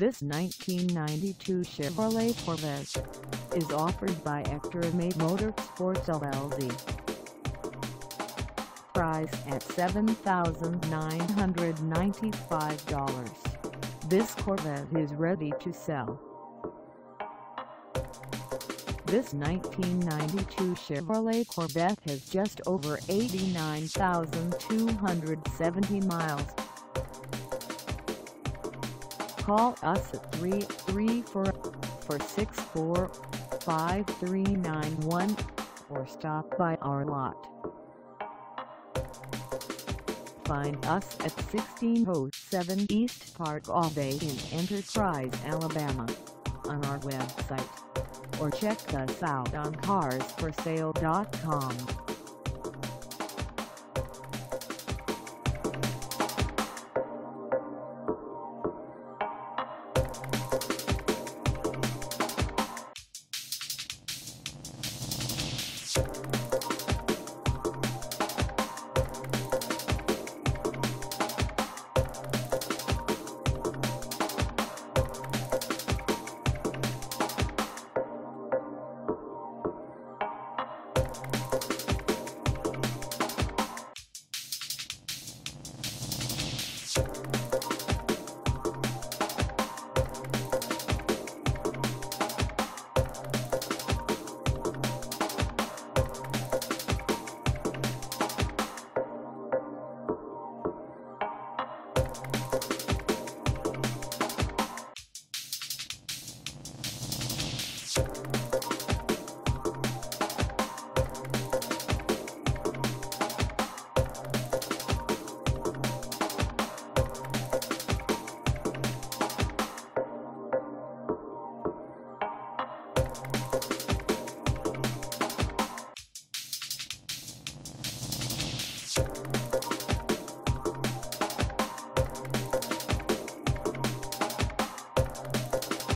This 1992 Chevrolet Corvette is offered by Xtreme Motorsports LLC. Price at $7,995. This Corvette is ready to sell. This 1992 Chevrolet Corvette has just over 89,270 miles. Call us at 334-464-5391 or stop by our lot. Find us at 1607 East Park Ave in Enterprise, Alabama on our website or check us out on carsforsale.com. Thank